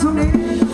to me.